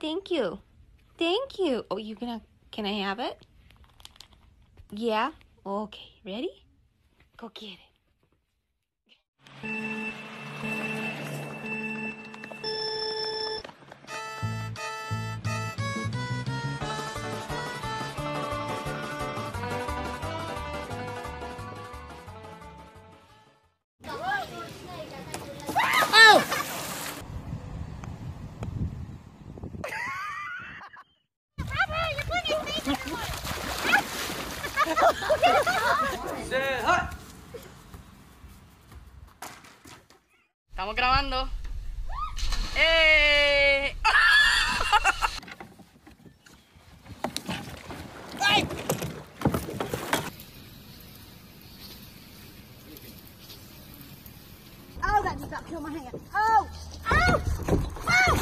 Thank you. Thank you. Oh, you gonna, can I have it? Yeah? Okay, ready? Go get it. Estamos grabando. ¡Eh! Oh, that just about killed my hand. Oh! Oh! Oh!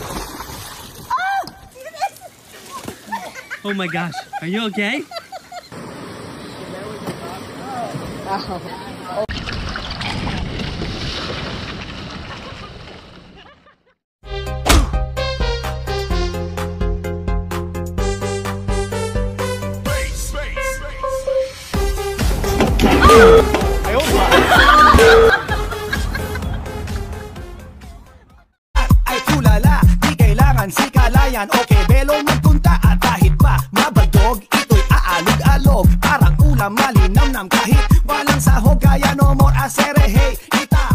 Oh! Oh my gosh, are you okay? Ay tulala Di kailangan sikalayan. Okay, belong magpunta at kahit pa mabagdog Ito'y aalog-alog. Parang ulam malinamnam kahit ng sahog kaya no more asere hey kita.